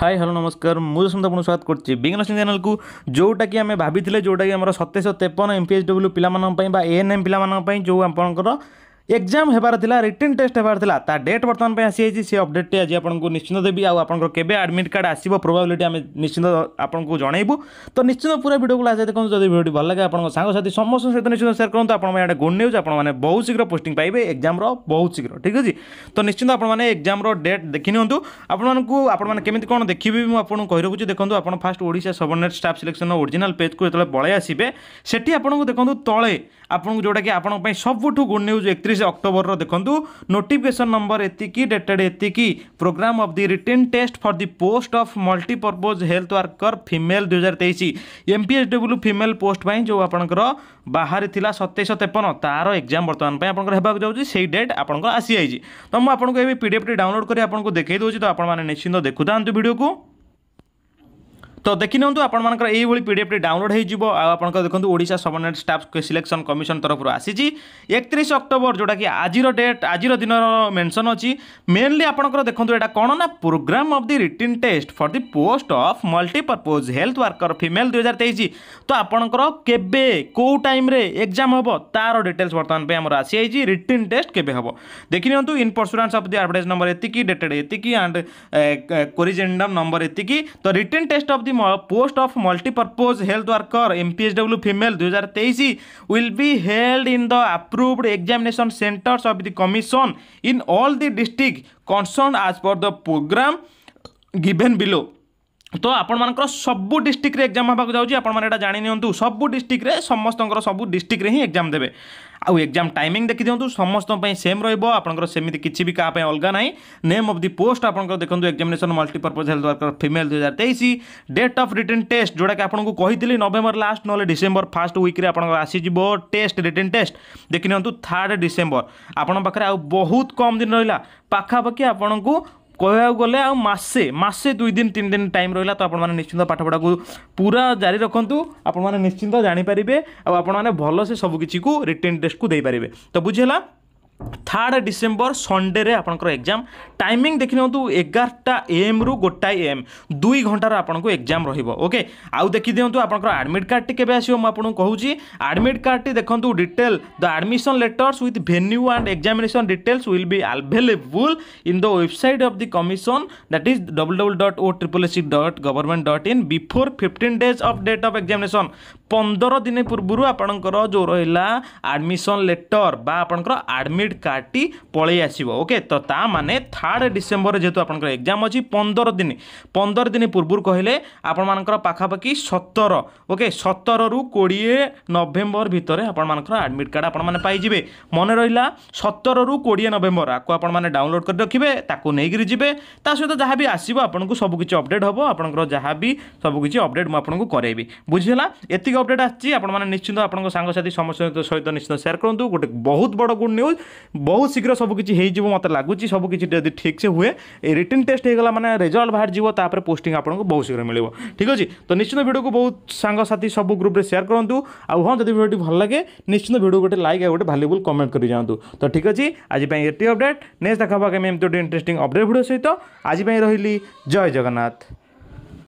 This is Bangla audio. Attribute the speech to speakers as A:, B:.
A: ହାଇ ହ୍ୟାଲୋ ନମସ୍କାର ମୁଁ ସୁନ୍ଦର ଆପଣଙ୍କୁ ସ୍ୱାଗତ କରୁଛି ବିଜ୍ଞାନ ସିଂ ଚ୍ୟାନେଲକୁ ଯେଉଁଟାକି ଆମେ ଭାବିଥିଲେ ଯେଉଁଟାକି ଆମର ସତେଇଶହ ତେପନ ଏମ୍ ପି ଏଚ୍ ଡବ୍ଲ୍ୟୁ ପିଲାମାନଙ୍କ ପାଇଁ ବା ଏଏନ୍ଏମ୍ ପିଲାମାନଙ୍କ ପାଇଁ ଯେଉଁ ଆପଣଙ୍କର এক্সাম হবার লা রিটেন টেস্ট হবার লা তা ডেট বর্তমান আসিযাই সে অপডেটটি আজ আপনার নিশ্চিত দেবি আপনার কেবে আডমিট কার্ড আসব প্রোবাবিলিটি আমি নিশ্চিত আপনার জনাইবু তো নিশ্চিত পুরা ভিডিওকে লাস্ট দেখুন যদি ভিডিওটি ভাল লাগে আপনার সাংসাথী সমস্ত সহ নিশ্চিত সেয়ার করুন আপনার এটা গুড নিউজ আপনার বহু শীঘ্র পোস্টিং পাইবে এক্সামর বহু শীঘ্র ঠিক আছে তো নিশ্চিত আপনার এক্সামর ডেট দেখি নিহতু আপনার আপনার কেমিতি কোণ দেখবি মু আপনার কই রাখুছি দেখুন আপনার first Odisha subordinate staff selection original পেজকু যেত পলাই আসবে সেটি আপনার দেখুন তলে আপনার যেটা কি আপনার সবুঠু গুড নিউজ একত্রিশ ଅଣତିରିଶ ଅକ୍ଟୋବରର ଦେଖନ୍ତୁ ନୋଟିଫିକେସନ୍ ନମ୍ବର ଏତିକି ଡେଟେଡ଼୍ ଏତିକି programme of the written test for the post of multipurpose health worker female ଦୁଇହଜାର ତେଇଶ M P H W female post ପାଇଁ ଯେଉଁ ଆପଣଙ୍କର ବାହାରିଥିଲା ସତେଇଶ ତେପନ ତା'ର ଏକ୍ଜାମ୍ ବର୍ତ୍ତମାନ ପାଇଁ ଆପଣଙ୍କର ହେବାକୁ ଯାଉଛି ସେଇ ଡେଟ୍ ଆପଣଙ୍କର ଆସିଯାଇଛି ତ ମୁଁ ଆପଣଙ୍କୁ ଏବେ ପି ଡି ଏଫ୍ଟି ଡାଉନଲୋଡ଼୍ କରି ଆପଣଙ୍କୁ ଦେଖାଇ ଦେଉଛି ତ ଆପଣମାନେ ନିଶ୍ଚିନ୍ତ ଦେଖୁଥାନ୍ତୁ ଭିଡ଼ିଓକୁ तो देखी नियंतु आपंकर यही पीडीएफ डाउनलोड हो आप देखते Voda subordinate staff selection commission तरफ आसी एकतीस अक्टोबर जोटा कि आज डेट आज दिन मेनसन अच्छी मेनली आपंकर देखो यहाँ कौन ना programme of the written test for the post of multipurpose health worker female दुई हजार तेईस तो आपंकर कौ टाइम एक्जाम हम तार डिटेल्स बर्तमान पर आसी रिटर्न टेस्ट केबे हम देखी नियंतु इन परसुरांस अफ दि आडभटाइज नंबर एति डेटेड एति एंड कोरिजेंडम नंबर एति तो written test of the the post of multipurpose health worker M P S W female ଦୁଇ ହଜାର ତେଇଶ will be held in the approved examination centres of the commission in all the district concerned as per the programme given below ତ ଆପଣମାନଙ୍କର ସବୁ ଡିଷ୍ଟ୍ରିକ୍ଟରେ ଏକ୍ଜାମ୍ ହେବାକୁ ଯାଉଛି ଆପଣମାନେ ଏଇଟା ଜାଣିନିଅନ୍ତୁ ସବୁ ଡିଷ୍ଟ୍ରିକ୍ଟରେ ସମସ୍ତଙ୍କର ସବୁ ଡିଷ୍ଟ୍ରିକ୍ଟରେ ହିଁ ଏକ୍ଜାମ୍ ଦେବେ ଆଉ ଏକ୍ଜାମ୍ ଟାଇମିଂ ଦେଖିଦିଅନ୍ତୁ ସମସ୍ତଙ୍କ ପାଇଁ ସେମ୍ ରହିବ ଆପଣଙ୍କର ସେମିତି କିଛି ବି କାହା ପାଇଁ ଅଲଗା ନାହିଁ ନେମ୍ ଅଫ୍ ଦି ପୋଷ୍ଟ ଆପଣଙ୍କର ଦେଖନ୍ତୁ examination multipurpose health worker female ଦୁଇ ହଜାର ତେଇଶ ଡେଟ୍ ଅଫ୍ ରିଟର୍ନ ଟେଷ୍ଟ ଯେଉଁଟାକି ଆପଣଙ୍କୁ କହିଥିଲି ନଭେମ୍ବର ଲାଷ୍ଟ ନହେଲେ ଡିସେମ୍ବର ଫାର୍ଷ୍ଟ ୱିକ୍ରେ ଆପଣଙ୍କର ଆସିଯିବ ଟେଷ୍ଟ ରିଟର୍ନ ଟେଷ୍ଟ ଦେଖିନିଅନ୍ତୁ ଥାର୍ଡ଼ ଡିସେମ୍ବର ଆପଣଙ୍କ ପାଖରେ ଆଉ ବହୁତ କମ୍ ଦିନ ରହିଲା ପାଖାପାଖି ଆପଣଙ୍କୁ କହିବାକୁ ଗଲେ ଆଉ ମାସେ ମାସେ ଦୁଇ ଦିନ ତିନି ଦିନ ଟାଇମ୍ ରହିଲା ତ ଆପଣମାନେ ନିଶ୍ଚିନ୍ତ ପାଠପଢ଼ାକୁ ପୁରା ଜାରି ରଖନ୍ତୁ ଆପଣମାନେ ନିଶ୍ଚିନ୍ତ ଜାଣିପାରିବେ ଆଉ ଆପଣମାନେ ଭଲସେ ସବୁକିଛିକୁ ରିଟର୍ଣ୍ଣ ଟେଷ୍ଟକୁ ଦେଇପାରିବେ ତ ବୁଝିହେଲା থার্ড ডিসেম্বর সন্ডে আপনার এক্জাম টাইমিং দেখি নিউ এগারটা এম রু গোটাই এম দুই ঘণ্টার আপনার এক্জাম রহব ওকে আখি দিও আপনার আডমিট কার্ডটি কেবে আসবে মু আপনার কুচি আডমিট কার্ডটি দেখুন detail the admission letters with venue and examination details will be available in the website of the commission that is double double dot O triple S C dot government dot in before fifteen days of date of examination ପନ୍ଦର ଦିନ ପୂର୍ବରୁ ଆପଣଙ୍କର ଯେଉଁ ରହିଲା ଆଡ଼ମିସନ୍ ଲେଟର୍ ବା ଆପଣଙ୍କର ଆଡ଼ମିଟ୍ କାର୍ଡ଼ଟି ପଳେଇ ଆସିବ ଓକେ ତ ତା ମାନେ ଥାର୍ଡ଼ ଡିସେମ୍ବର ଯେହେତୁ ଆପଣଙ୍କର ଏକ୍ଜାମ୍ ଅଛି ପନ୍ଦର ଦିନ ପନ୍ଦର ଦିନ ପୂର୍ବରୁ କହିଲେ ଆପଣମାନଙ୍କର ପାଖାପାଖି ସତର ଓକେ ସତରରୁ କୋଡ଼ିଏ ନଭେମ୍ବର ଭିତରେ ଆପଣମାନଙ୍କର ଆଡ଼ମିଟ୍ କାର୍ଡ଼ ଆପଣମାନେ ପାଇଯିବେ ମନେ ରହିଲା ସତରରୁ କୋଡ଼ିଏ ନଭେମ୍ବର ଆକୁ ଆପଣମାନେ ଡାଉନଲୋଡ଼୍ କରି ରଖିବେ ତାକୁ ନେଇକିରି ଯିବେ ତା ସହିତ ଯାହା ବି ଆସିବ ଆପଣଙ୍କୁ ସବୁକିଛି ଅପଡ଼େଟ୍ ହେବ ଆପଣଙ୍କର ଯାହା ବି ସବୁକିଛି ଅପଡ଼େଟ୍ ମୁଁ ଆପଣଙ୍କୁ କରାଇବି ବୁଝିହେଲା ଏତିକି অপডেট আসছে আপনার নিশ্চিন্ত আপনার সাংসাথী সমস্ত সহিত নিশ্চিত সেয়ার করতু গোটে বহুত বড় গুড নিউজ বহু শীঘ্র সবুকিছি হয়ে যাব মতো লাগুচি সবুকিছি যদি ঠিকসে হুয়ে এই রিটেন টেস্ট হয়ে গেল মানে রেজল্ট বাহার যাব তাপরে পোস্টিং আপনার বহু শীঘ্র মিলব ঠিক আছে তো নিশ্চিত ভিডিওকে বহুত সাংসাথী সবু গ্রুপে সেয়ার করতু আউ হ্যাঁ যদি ভিডিওটি ভাল লাগে নিশ্চিত ভিডিও গোটে লাইক আর গোটে ভালুবল কমেন্ট করে যাতে তো ঠিক আছে আজ এটি অপডেট নেক্সট দেখা হওয়া আমি এমতি গোটে ইন্টারেস্টিং অপডেট ভিডিও সহ আজ রহলি জয় জগন্নাথ